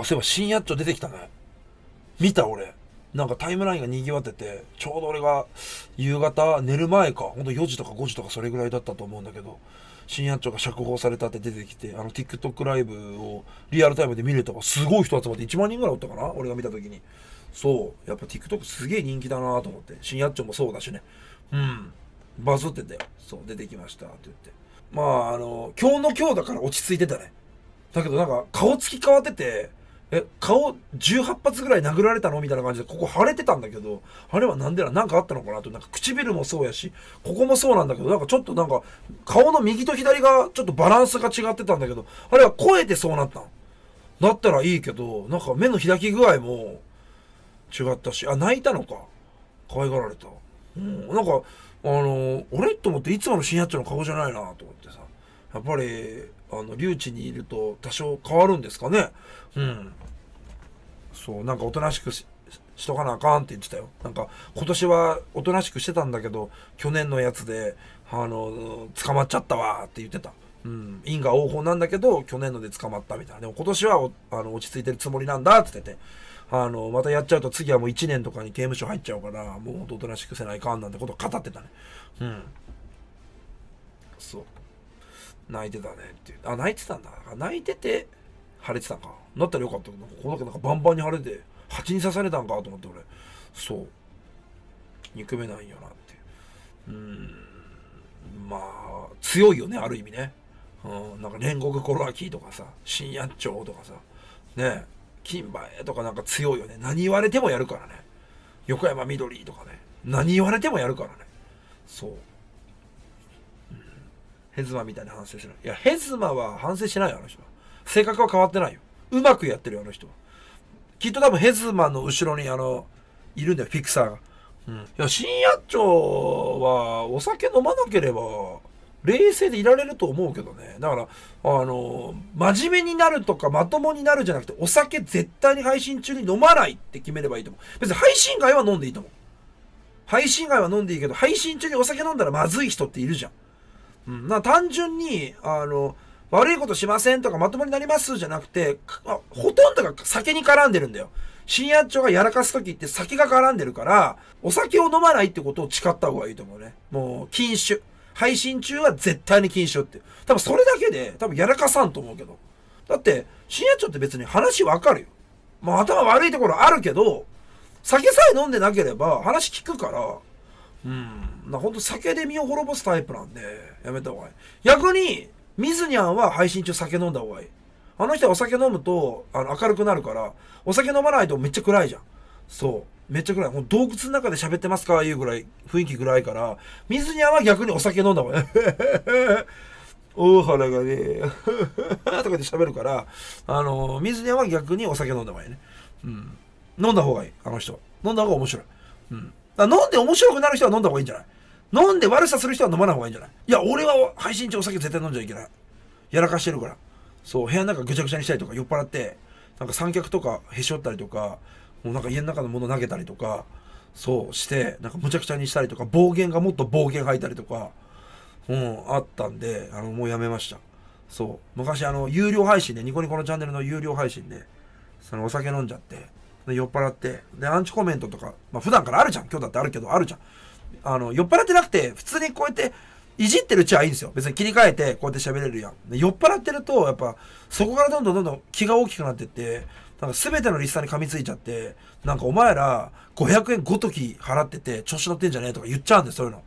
あ、そういえば新やっちょ出てきたね。見た俺。なんかタイムラインが賑わってて、ちょうど俺が夕方寝る前か、ほんと4時とか5時とかそれぐらいだったと思うんだけど、新やっちょが釈放されたって出てきて、あの TikTok ライブをリアルタイムで見れたわ。すごい人集まって1万人ぐらいおったかな？俺が見た時に。そう。やっぱ TikTok すげえ人気だなと思って。新やっちょもそうだしね。うん。バズってて、そう、出てきましたって言って。まあ、あの、今日の今日だから落ち着いてたね。だけどなんか顔つき変わってて、え、顔18発ぐらい殴られたの？みたいな感じで、ここ腫れてたんだけど、あれはなんでな、なんかあったのかなと、なんか唇もそうやし、ここもそうなんだけど、なんかちょっとなんか、顔の右と左がちょっとバランスが違ってたんだけど、あれは声でそうなったの。だったらいいけど、なんか目の開き具合も違ったし、あ、泣いたのか。可愛がられた。うん、なんか、あの、俺と思っていつもの新八丁の顔じゃないなと思ってさ。やっぱり、あの、留置にいると多少変わるんですかね？うん。そう、なんかおとなしくししとかなあかんって言ってたよ。なんか、今年はおとなしくしてたんだけど、去年のやつで、あの、捕まっちゃったわって言ってた。うん。因果応報なんだけど、去年ので捕まったみたいな。でも今年はあの落ち着いてるつもりなんだって言ってて。あの、またやっちゃうと次はもう1年とかに刑務所入っちゃうから、もうほんとおとなしくせないかんなんてことを語ってたね。うん。そう。泣いてたねって。あ、泣いてたんだ。泣いてて、腫れてたんか。なったらよかったけど、ここだけなんかバンバンに腫れて、蜂に刺されたんかと思って俺。そう。憎めないよなってう。ん。まあ、強いよね、ある意味ね。うん。なんか煉獄コロアキーとかさ、深夜町とかさ、ね金馬へとかなんか強いよね。何言われてもやるからね。横山みどりとかね。何言われてもやるからね。そう。ヘズマみたいな反省しない。いや、ヘズマは反省しないよ、あの人は。性格は変わってないよ。うまくやってるよ、あの人は。きっと多分ヘズマの後ろに、あの、いるんだよ、フィクサーが。うん。いや、深夜町は、お酒飲まなければ、冷静でいられると思うけどね。だから、あの、真面目になるとか、まともになるじゃなくて、お酒絶対に配信中に飲まないって決めればいいと思う。別に配信外は飲んでいいと思う。配信外は飲んでいいけど、配信中にお酒飲んだらまずい人っているじゃん。うん、な単純に、あの、悪いことしませんとかまともになりますじゃなくて、あほとんどが酒に絡んでるんだよ。深夜町がやらかす時って酒が絡んでるから、お酒を飲まないってことを誓った方がいいと思うね。もう、禁酒。配信中は絶対に禁酒って。多分それだけで、多分やらかさんと思うけど。だって、深夜町って別に話わかるよ。まあ頭悪いところあるけど、酒さえ飲んでなければ話聞くから、うん。な、ほんと酒で身を滅ぼすタイプなんで、やめた方がいい。逆に、ミズニャンは配信中酒飲んだ方がいい。あの人はお酒飲むと、あの、明るくなるから、お酒飲まないとめっちゃ暗いじゃん。そう。めっちゃ暗い。もう洞窟の中で喋ってますか？いうぐらい、雰囲気暗いから、ミズニャンは逆にお酒飲んだ方がいい。大原がね、とかで喋るから、あの、水根は逆にお酒飲んだ方がいいね。うん。飲んだ方がいい、あの人は。飲んだ方が面白い。うん。だ飲んで面白くなる人は飲んだ方がいいんじゃない？飲んで悪さする人は飲まない方がいいんじゃない？いや、俺は配信中お酒絶対飲んじゃいけない。やらかしてるから。そう、部屋の中ぐちゃぐちゃにしたりとか酔っ払って、なんか三脚とかへし折ったりとか、もうなんか家の中のもの投げたりとか、そうして、なんかむちゃくちゃにしたりとか、暴言がもっと暴言吐いたりとか、うん、あったんで、あの、もうやめました。そう。昔、あの、有料配信で、ニコニコのチャンネルの有料配信で、そのお酒飲んじゃって、酔っ払って、で、アンチコメントとか、まあ普段からあるじゃん。今日だってあるけど、あるじゃん。あの、酔っ払ってなくて、普通にこうやって、いじってるうちはいいんですよ。別に切り替えて、こうやって喋れるやん。酔っ払ってると、やっぱ、そこからどんどんどんどん気が大きくなってって、なんか全てのリスナーに噛みついちゃって、なんかお前ら500円ごとき払ってて調子乗ってんじゃねえとか言っちゃうんですそういうの。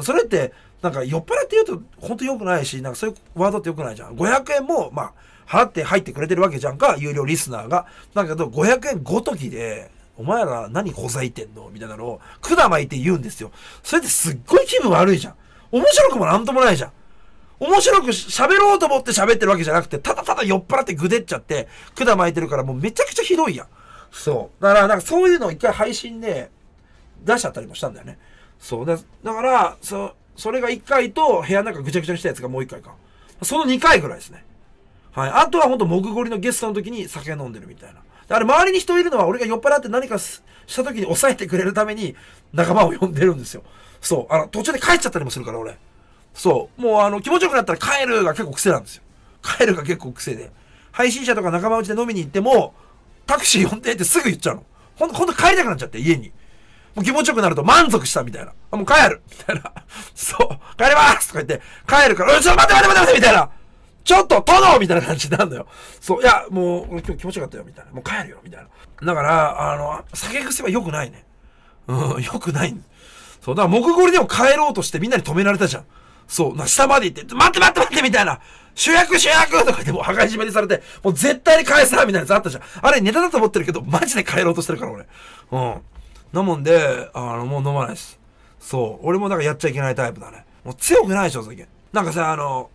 それって、なんか酔っ払って言うと本当良くないし、なんかそういうワードって良くないじゃん。500円も、まあ、払って入ってくれてるわけじゃんか、有料リスナーが。だけど、500円ごときで、お前ら何小細いてんの？みたいなのを、管巻いて言うんですよ。それってすっごい気分悪いじゃん。面白くもなんともないじゃん。面白く喋ろうと思って喋ってるわけじゃなくて、ただただ酔っ払ってぐでっちゃって、管巻いてるからもうめちゃくちゃひどいやん。そう。だから、なんかそういうのを一回配信で出しちゃったりもしたんだよね。そう。だだから、そう、それが1回と、部屋の中ぐちゃぐちゃにしたやつがもう1回か。その2回ぐらいですね。はい。あとはほんと、もぐごりのゲストの時に酒飲んでるみたいな。あれ、周りに人いるのは、俺が酔っ払って何かした時に抑えてくれるために、仲間を呼んでるんですよ。そう。あの、途中で帰っちゃったりもするから、俺。そう。もう、あの、気持ちよくなったら帰るが結構癖なんですよ。帰るが結構癖で。配信者とか仲間内で飲みに行っても、タクシー呼んでってすぐ言っちゃうの。ほんと、ほんと帰りたくなっちゃって、家に。もう気持ちよくなると満足したみたいな。あ、もう帰るみたいな。そう。帰りますとか言って、帰るから、うん、ちょっと待って待って待ってみたいな。ちょっと、殿みたいな感じなるのよ。そう。いや、もう、今日気持ちよかったよ、みたいな。もう帰るよ、みたいな。だから、あの、酒癖は良くないね。うん、良くない。そう。だから、木ゴリでも帰ろうとしてみんなに止められたじゃん。そう。な、下まで行って、待って待って待ってみたいな。主役主役とか言ってもう破壊締めにされて、もう絶対に返さみたいなやつあったじゃん。あれネタだと思ってるけど、マジで帰ろうとしてるから俺。うん。なもんで、あの、もう飲まないです。そう。俺もなんかやっちゃいけないタイプだね。もう強くないでしょ、お酒。なんかさ、あの、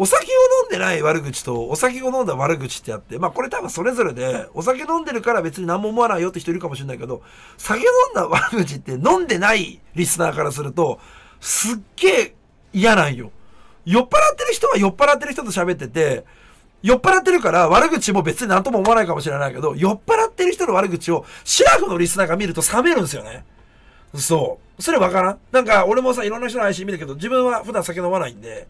お酒を飲んでない悪口と、お酒を飲んだ悪口ってあって、まあこれ多分それぞれで、お酒飲んでるから別に何も思わないよって人いるかもしれないけど、酒飲んだ悪口って飲んでないリスナーからすると、すっげえ嫌なんよ。酔っ払ってる人は酔っ払ってる人と喋ってて、酔っ払ってるから悪口も別に何とも思わないかもしれないけど、酔っ払ってる人の悪口をシラフのリスナーが見ると冷めるんですよね。そう。それわからんなんか俺もさ、いろんな人の配信見るけど、自分は普段酒飲まないんで、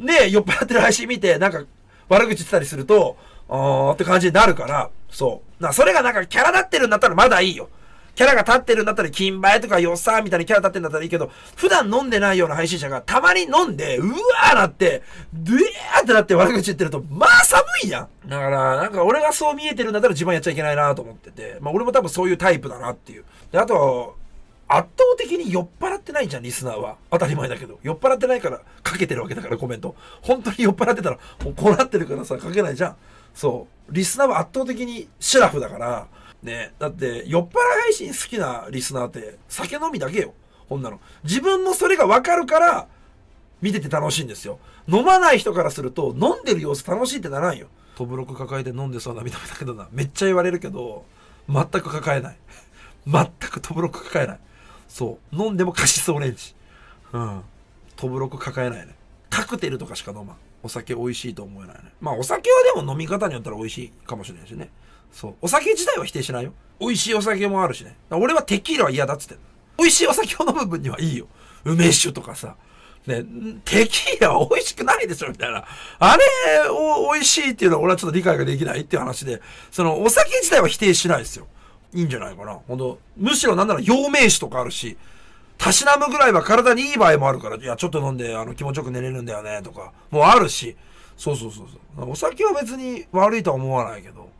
で、酔っ払ってる配信見て、なんか悪口言ってたりすると、あーって感じになるから、そう。な、それがなんかキャラ立ってるんだったらまだいいよ。キャラが立ってるんだったら、金映えとかよっさーみたいなキャラ立ってるんだったらいいけど、普段飲んでないような配信者がたまに飲んで、うわーなって、ドゥーってなって悪口言ってると、まあ寒いやん。だから、なんか俺がそう見えてるんだったら自分やっちゃいけないなと思ってて、まあ俺も多分そういうタイプだなっていう。で、あと、圧倒的に酔っ払ってないじゃん、リスナーは。当たり前だけど。酔っ払ってないからかけてるわけだから、コメント。本当に酔っ払ってたら、もうこうなってるからさ、かけないじゃん。そう。リスナーは圧倒的にシュラフだから、ね。だって、酔っ払い配信好きなリスナーって、酒飲みだけよ。ほんなの。自分もそれがわかるから、見てて楽しいんですよ。飲まない人からすると、飲んでる様子楽しいってならんよ。トブロク抱えて飲んでそうな見た目だけどな。めっちゃ言われるけど、全く抱えない。全くトブロック抱えない。そう。飲んでもカシスオレンジ。うん。トブロク抱えないね。カクテルとかしか飲まん。お酒美味しいと思えないね。まあお酒はでも飲み方によったら美味しいかもしれないしね。そう。お酒自体は否定しないよ。美味しいお酒もあるしね。俺はテキーラは嫌だっつって美味しいお酒を飲む分にはいいよ。梅酒とかさ。ね、テキーラは美味しくないでしょみたいな。あれを美味しいっていうのは俺はちょっと理解ができないっていう話で、そのお酒自体は否定しないですよ。いいんじゃないかな。ほんと、むしろなんなら陽明酒とかあるし、たしなむぐらいは体にいい場合もあるから、いや、ちょっと飲んであの気持ちよく寝れるんだよね、とか、もうあるし、そうそうそうそう。お酒は別に悪いとは思わないけど、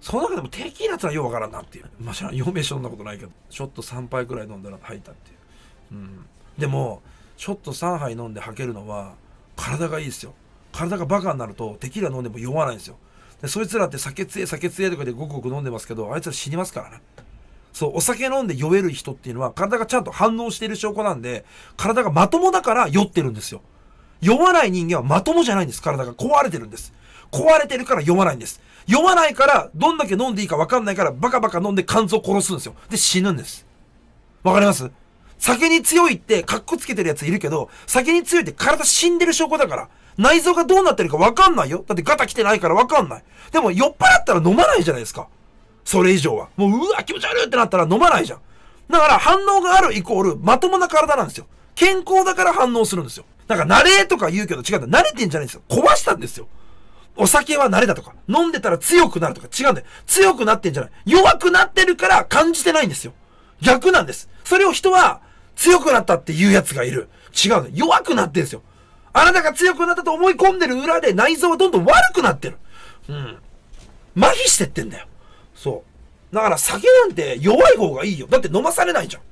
その中でもテキーラってのはようわからんなっていう。まあ、知らん、陽明酒飲んだことないけど、ちょっと3杯くらい飲んだら吐いたっていう。うん。でも、ちょっと3杯飲んで吐けるのは、体がいいですよ。体がバカになると、テキーラ飲んでも酔わないんですよ。で、そいつらって酒強え、酒強えとかでごくごく飲んでますけど、あいつら死にますからね。そう、お酒飲んで酔える人っていうのは、体がちゃんと反応している証拠なんで、体がまともだから酔ってるんですよ。酔わない人間はまともじゃないんです。体が壊れてるんです。壊れてるから酔わないんです。酔わないから、どんだけ飲んでいいか分かんないから、バカバカ飲んで肝臓殺すんですよ。で、死ぬんです。わかります？酒に強いって、カッコつけてるやついるけど、酒に強いって体死んでる証拠だから。内臓がどうなってるか分かんないよ。だってガタ来てないから分かんない。でも酔っ払ったら飲まないじゃないですか。それ以上は。もう、うわ、気持ち悪いってなったら飲まないじゃん。だから反応があるイコール、まともな体なんですよ。健康だから反応するんですよ。だから慣れとか言うけど違うんだ。慣れてんじゃないんですよ。壊したんですよ。お酒は慣れだとか、飲んでたら強くなるとか違うんだよ。強くなってんじゃない。弱くなってるから感じてないんですよ。逆なんです。それを人は強くなったっていうやつがいる。違うんだよ。弱くなってんですよ。あなたが強くなったと思い込んでる裏で内臓はどんどん悪くなってる。うん。麻痺してってんだよ。そう。だから酒なんて弱い方がいいよ。だって飲まされないじゃん。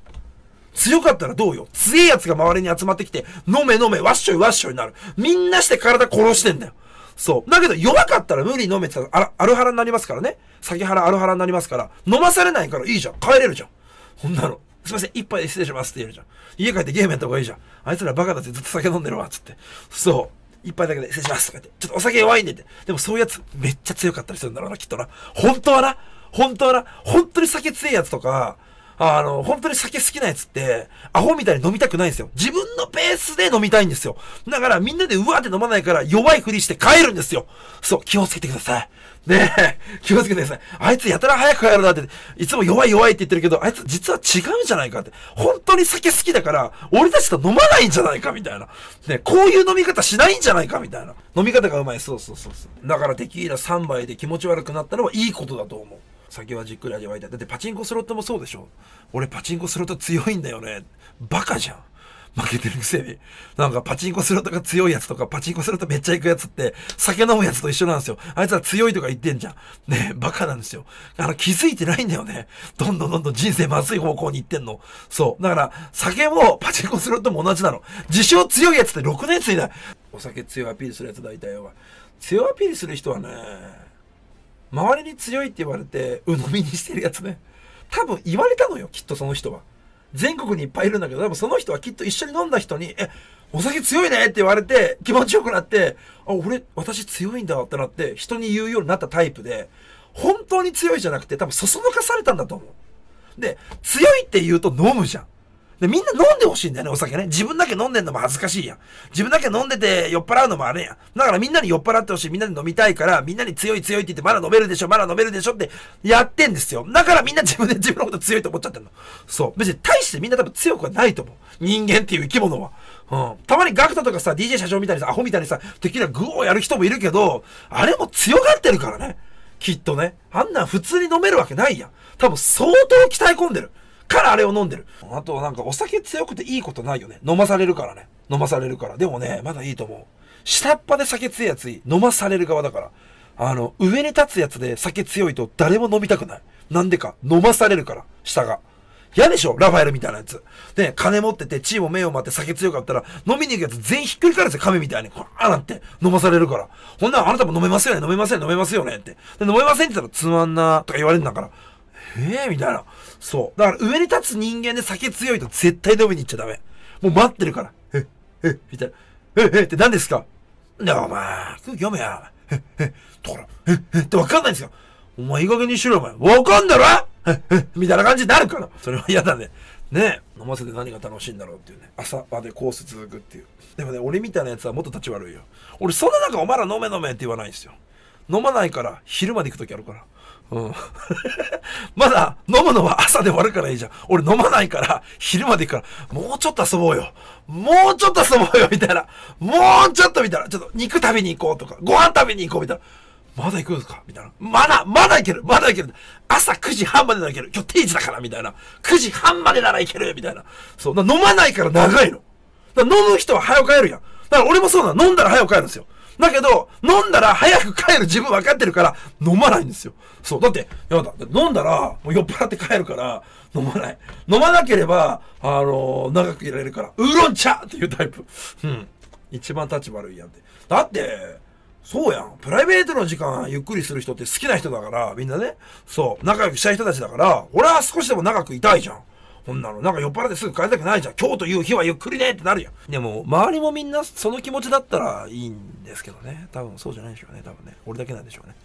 強かったらどうよ強いやつが周りに集まってきて、飲め飲め、わっしょいわっしょいになる。みんなして体殺してんだよ。そう。だけど弱かったら無理飲めてたら、あら、アルハラになりますからね。酒腹アルハラになりますから、飲まされないからいいじゃん。帰れるじゃん。こんなの。すいません、一杯で失礼しますって言うじゃん。家帰ってゲームやった方がいいじゃん。あいつらバカだってずっと酒飲んでるわ、つって。そう。一杯だけで失礼しますとか言って。ちょっとお酒弱いんでって。でもそういうやつめっちゃ強かったりするんだろうな、きっとな。本当はな。本当はな。本当に酒強いやつとか、あの、本当に酒好きなやつって、アホみたいに飲みたくないんですよ。自分のペースで飲みたいんですよ。だからみんなでうわーって飲まないから弱いふりして帰るんですよ。そう、気をつけてください。ねえ、気をつけてください。あいつやたら早く帰るなって、いつも弱い弱いって言ってるけど、あいつ実は違うんじゃないかって。本当に酒好きだから、俺たちと飲まないんじゃないかみたいな。ねこういう飲み方しないんじゃないかみたいな。飲み方がうまい。そうそうそうそう。だからテキーラ3杯で気持ち悪くなったのはいいことだと思う。酒はじっくり味わいたいだってパチンコスロットもそうでしょ俺パチンコスロット強いんだよねバカじゃん負けてるくせに。なんかパチンコスロットが強いやつとか、パチンコスロットめっちゃ行くやつって、酒飲むやつと一緒なんですよ。あいつは強いとか言ってんじゃん。ねバカなんですよ。あの、気づいてないんだよね。どんどんどんどん人生まずい方向に行ってんの。そう。だから、酒もパチンコスロットも同じなの。自称強いやつって6年生だ。お酒強いアピールするやつ大体は。強いアピールする人はね、周りに強いって言われて、鵜呑みにしてるやつね。多分言われたのよ、きっとその人は。全国にいっぱいいるんだけど、多分その人はきっと一緒に飲んだ人に、え、お酒強いねって言われて気持ちよくなって、あ、俺、私強いんだってなって人に言うようになったタイプで、本当に強いじゃなくて多分そそのかされたんだと思う。で、強いって言うと飲むじゃん。で、みんな飲んでほしいんだよね、お酒ね。自分だけ飲んでんのも恥ずかしいやん。自分だけ飲んでて酔っ払うのもあれやん。だからみんなに酔っ払ってほしい。みんなに飲みたいから、みんなに強い強いって言って、まだ飲めるでしょ、まだ飲めるでしょってやってんですよ。だからみんな自分で自分のこと強いと思っちゃってんの。そう。別に大してみんな多分強くはないと思う。人間っていう生き物は。うん。たまにガクタとかさ、DJ 社長みたいにさ、アホみたいにさ、敵なグーをやる人もいるけど、あれも強がってるからね。きっとね。あんなん普通に飲めるわけないやん。多分相当鍛え込んでる。からあれを飲んでる。あとなんかお酒強くていいことないよね。飲まされるからね。飲まされるから。でもね、まだいいと思う。下っ端で酒強いやついい。飲まされる側だから。あの、上に立つやつで酒強いと誰も飲みたくない。なんでか。飲まされるから、下が。嫌でしょ？ラファエルみたいなやつ。で、金持ってて、地位も名誉もあって酒強かったら、飲みに行くやつ全員ひっくり返るんですよ、亀みたいに。こーなんて、飲まされるから。ほんならあなたも飲めますよね、飲めません、飲めますよねって。で、飲めませんって言ったら、つまんなとか言われるんだから。ええ、みたいな。そう。だから上に立つ人間で酒強いと絶対飲みに行っちゃダメ。もう待ってるから。え、え、みたいな。え、え、って何ですか？ねお前、空気読めや。え、え、だから、え、え、ってわかんないんですよ。お前いい加減にしろよ、お前。わかんだろ？え、え、みたいな感じになるから。それは嫌だね。ねえ飲ませて何が楽しいんだろうっていうね。朝までコース続くっていう。でもね、俺みたいなやつはもっと立ち悪いよ。俺そんな中お前ら飲め飲めって言わないんですよ。飲まないから昼まで行くときあるから。うん。まだ飲むのは朝で終わるからいいじゃん。俺飲まないから昼まで行くから、もうちょっと遊ぼうよ。もうちょっと遊ぼうよ、みたいな。もうちょっとみたいな。ちょっと肉食べに行こうとか、ご飯食べに行こうみたいな。まだ行くんですか？みたいな。まだ、まだ行けるまだ行ける朝9時半までなら行ける今日定時だからみたいな。9時半までなら行けるみたいな。そう。飲まないから長いの。飲む人は早く帰るやん。だから俺もそうなの。飲んだら早く帰るんですよ。だけど、飲んだら早く帰る自分分かってるから、飲まないんですよ。そう。だって、やだ。飲んだら、もう酔っ払って帰るから、飲まない。飲まなければ、あのー、長くいられるから、ウーロン茶っていうタイプ。うん。一番立ち悪いやんって。だって、そうやん。プライベートの時間ゆっくりする人って好きな人だから、みんなね。そう。仲良くしたい人たちだから、俺は少しでも長くいたいじゃん。こんなの、なんか酔っ払ってすぐ帰りたくないじゃん。今日という日はゆっくりねってなるやん。でも、周りもみんなその気持ちだったらいいんですけどね。多分そうじゃないでしょうね。多分ね。俺だけなんでしょうね。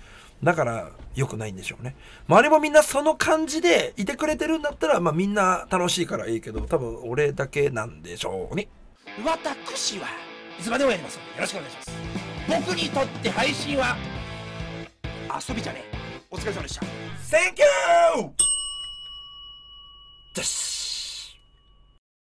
だから良くないんでしょうね。周りもみんなその感じでいてくれてるんだったら、まあみんな楽しいからいいけど、多分俺だけなんでしょうね。私はいつまでもやりますよろしくお願いします。僕にとって配信は遊びじゃねえ。お疲れ様でした。Thank you! です